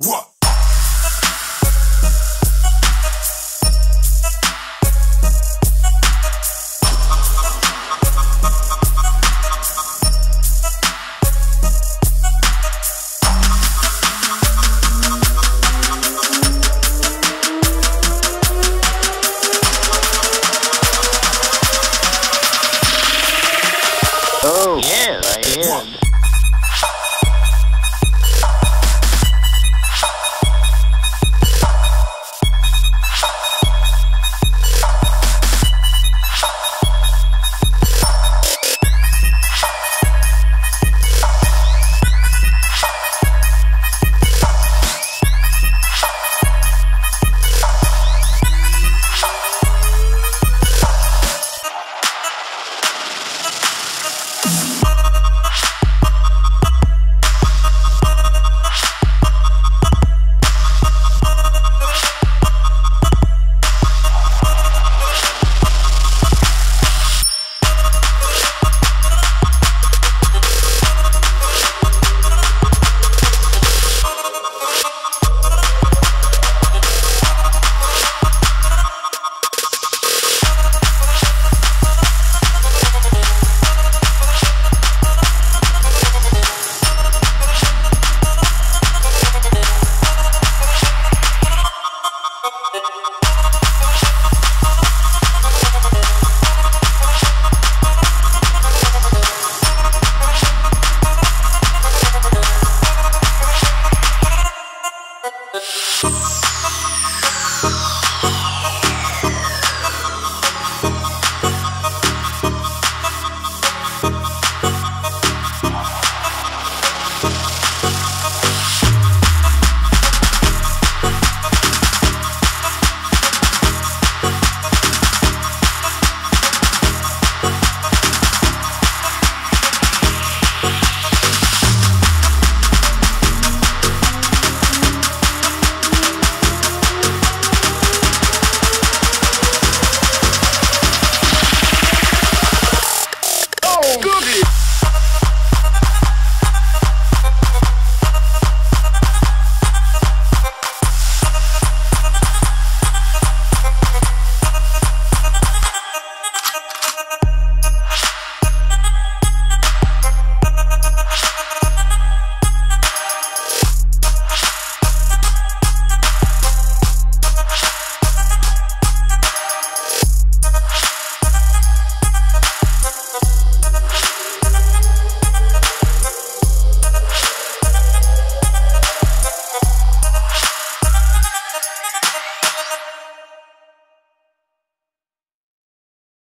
What? Oh, yeah, I am. Scooby!